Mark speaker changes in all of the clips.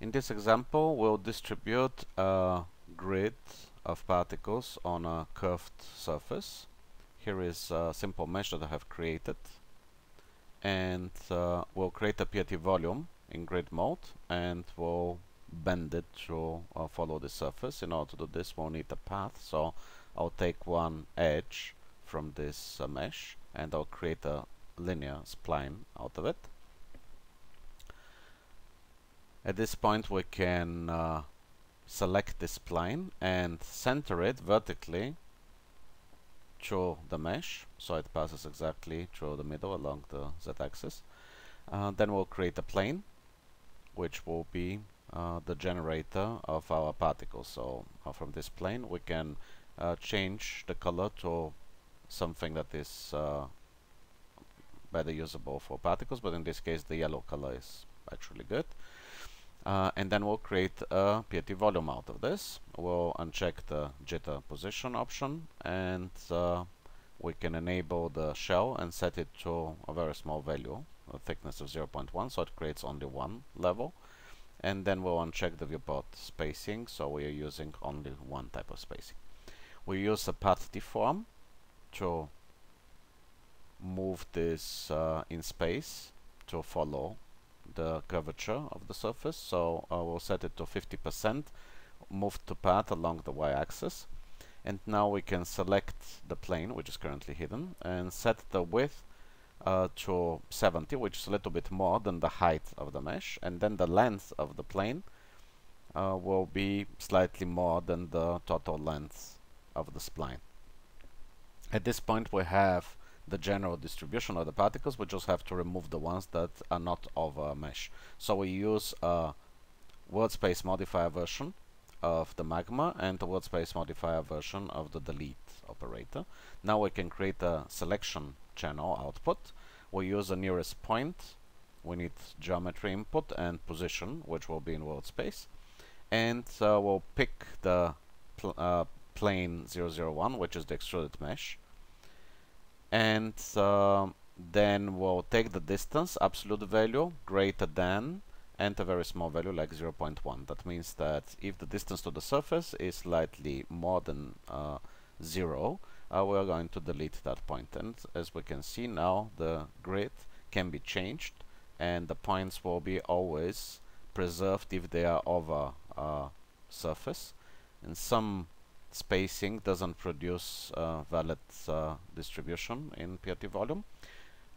Speaker 1: In this example, we'll distribute a grid of particles on a curved surface. Here is a simple mesh that I have created. And uh, we'll create a PRT volume in grid mode and we'll bend it to uh, follow the surface. In order to do this, we'll need a path. So I'll take one edge from this uh, mesh and I'll create a linear spline out of it. At this point we can uh, select this spline and center it vertically through the mesh so it passes exactly through the middle along the z-axis. Uh, then we'll create a plane which will be uh, the generator of our particles. So uh, from this plane we can uh, change the color to something that is uh, better usable for particles but in this case the yellow color is actually good. Uh, and then we'll create a PRT volume out of this. We'll uncheck the jitter position option and uh, we can enable the shell and set it to a very small value, a thickness of 0.1, so it creates only one level. And then we'll uncheck the viewport spacing, so we are using only one type of spacing. We use a path deform to move this uh, in space to follow the curvature of the surface so uh, we'll set it to 50% move to path along the y-axis and now we can select the plane which is currently hidden and set the width uh, to 70 which is a little bit more than the height of the mesh and then the length of the plane uh, will be slightly more than the total length of the spline. At this point we have the general distribution of the particles, we just have to remove the ones that are not of a mesh. So we use a world space modifier version of the magma and a world space modifier version of the delete operator. Now we can create a selection channel output. We use a nearest point. We need geometry input and position, which will be in world space. And uh, we'll pick the pl uh, plane 001, which is the extruded mesh and uh, then we'll take the distance absolute value greater than and a very small value like 0.1 that means that if the distance to the surface is slightly more than uh, 0 uh, we are going to delete that point. and as we can see now the grid can be changed and the points will be always preserved if they are over a surface in some spacing doesn't produce uh, valid uh, distribution in PRT volume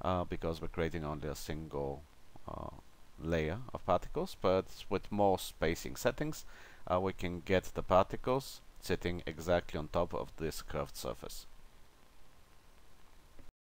Speaker 1: uh, because we're creating only a single uh, layer of particles but with more spacing settings uh, we can get the particles sitting exactly on top of this curved surface.